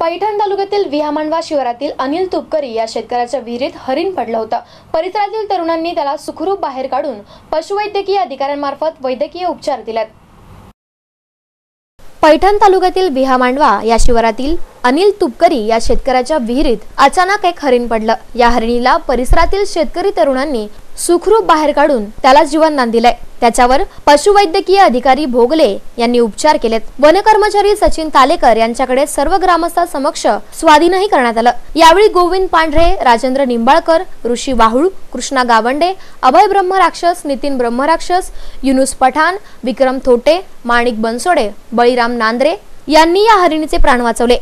पैठण तालुक्यातील विहामांडवा शिवारातील अनिल तुपकरी या शेतकऱ्याच्या विहिरीत हरिण पडलं होतं. परिसरातील तरुणांनी त्याला सुखरूप बाहेर काढून पशुवैद्यकीय अधिकाऱ्यांमार्फत वैद्यकीय उपचार दिलेत. पैठण तालुक्यातील विहामांडवा या शिवारातील अनिल तुपकरी या शेतकऱ्याच्या विहिरीत अचानक एक हरिण पडलं. या हरिणीला परिसरातील शेतकरी तरुणांनी सुखरूप बाहेर काढून त्याला जीवनदान दिलंय. त्याच्यावर पशुवैद्यकीय अधिकारी भोगले यांनी उपचार केलेत. वनकर्मचारी सचिन तालेकर यांच्याकडे सर्व ग्रामस्थांसमक्ष स्वाधीनही करण्यात आलं. यावेळी गोविंद पांढरे राजेंद्र निंबाळकर ऋषी वाहुळ कृष्णा गावंडे अभय ब्रह्मराक्षस नितीन ब्रह्मराक्षस युनुस पठाण विक्रम थोटे माणिक बनसोडे बळीराम नांद्रे यांनी या हरिणीचे प्राण वाचवले.